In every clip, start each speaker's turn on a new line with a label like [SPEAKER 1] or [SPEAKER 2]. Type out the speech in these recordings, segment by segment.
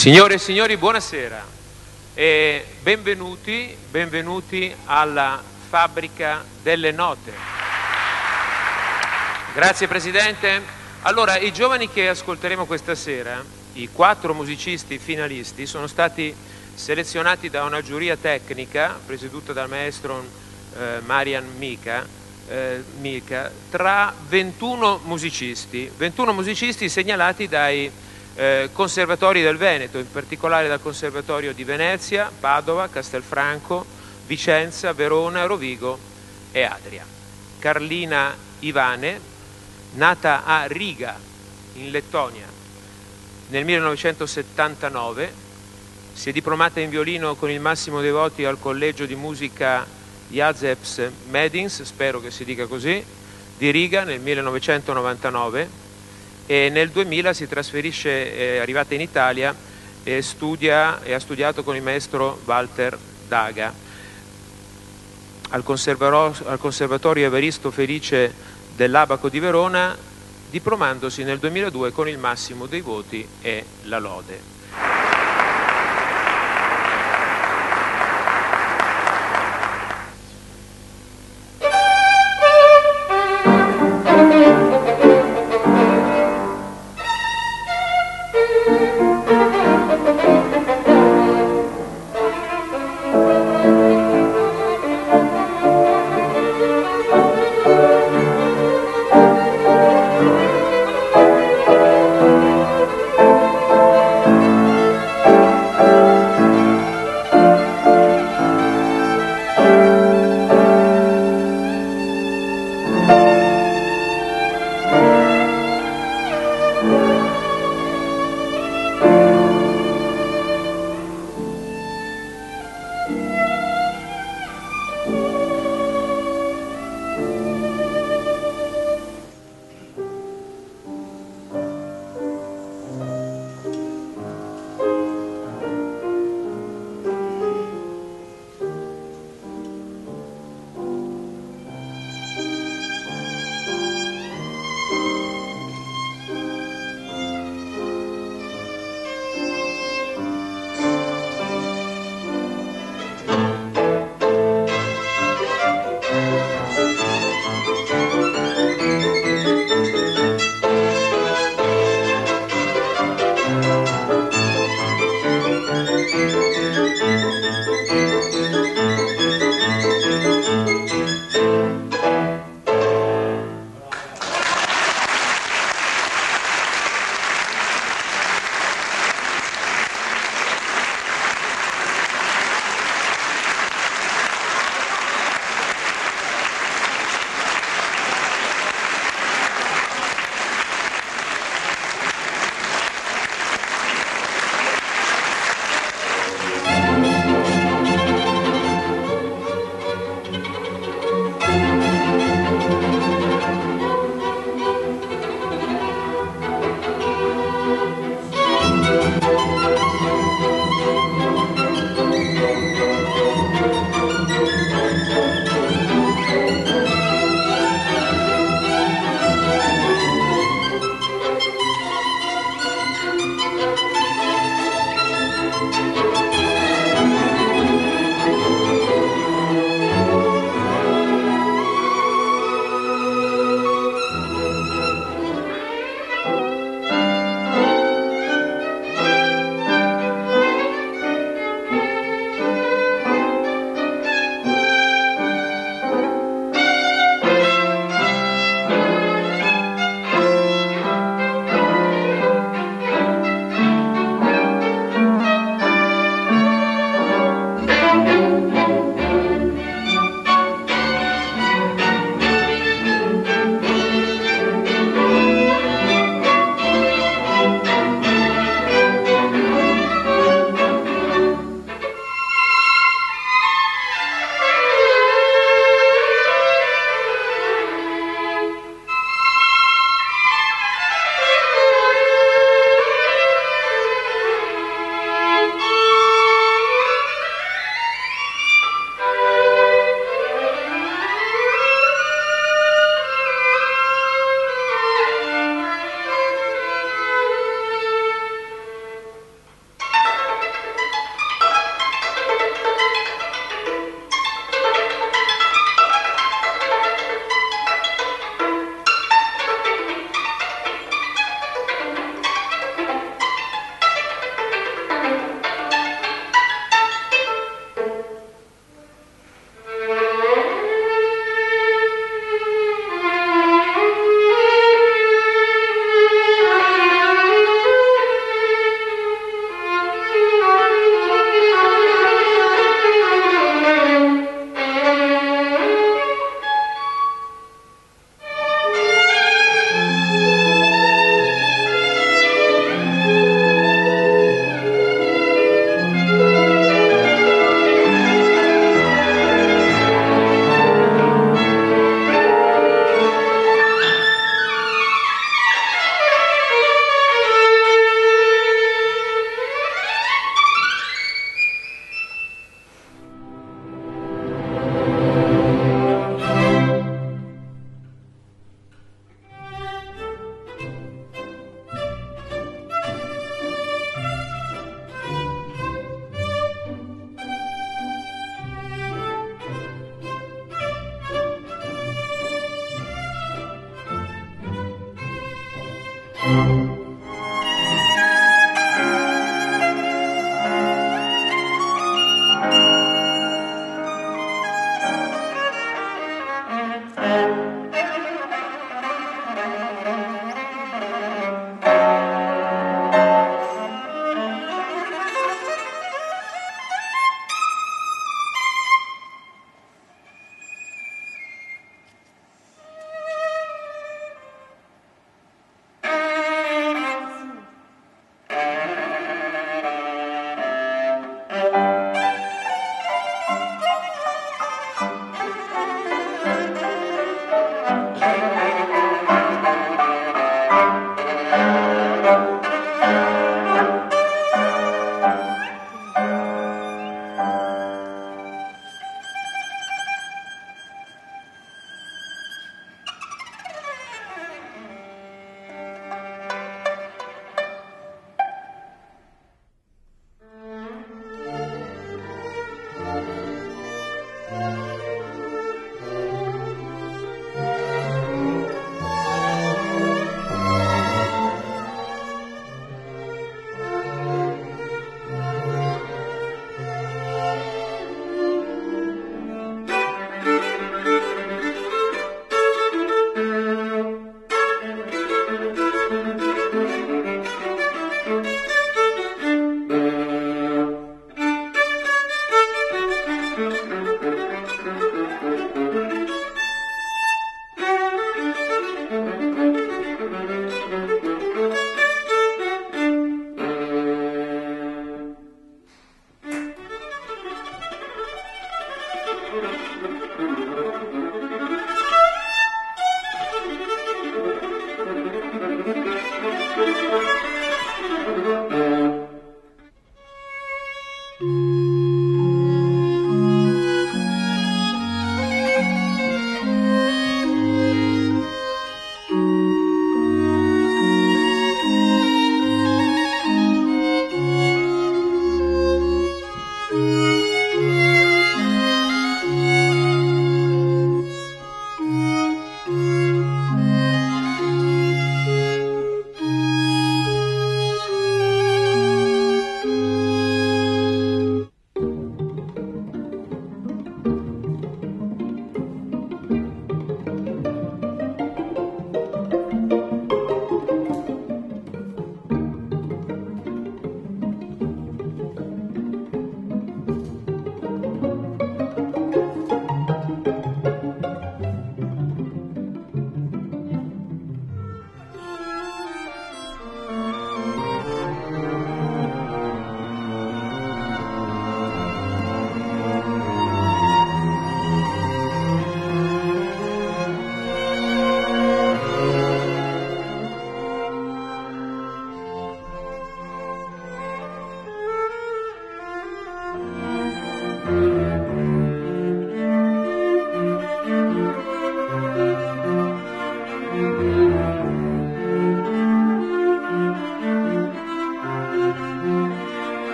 [SPEAKER 1] Signore e signori, buonasera e benvenuti, benvenuti alla fabbrica delle note. Grazie Presidente. Allora, i giovani che ascolteremo questa sera, i quattro musicisti finalisti, sono stati selezionati da una giuria tecnica presieduta dal maestro eh, Marian Mica, eh, Mica, tra 21 musicisti, 21 musicisti segnalati dai eh, conservatori del Veneto, in particolare dal Conservatorio di Venezia, Padova, Castelfranco, Vicenza, Verona, Rovigo e Adria. Carlina Ivane, nata a Riga, in Lettonia, nel 1979, si è diplomata in violino con il massimo dei voti al Collegio di Musica Jazeps Medins, spero che si dica così, di Riga nel 1999 e nel 2000 si trasferisce, è arrivata in Italia e, studia, e ha studiato con il maestro Walter Daga. Al, al Conservatorio Evaristo Felice dell'Abaco di Verona, diplomandosi nel 2002 con il massimo dei voti e la lode.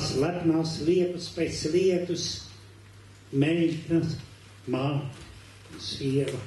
[SPEAKER 2] tās lepnās lietas pēc lietas, mēģināt māte, sieva.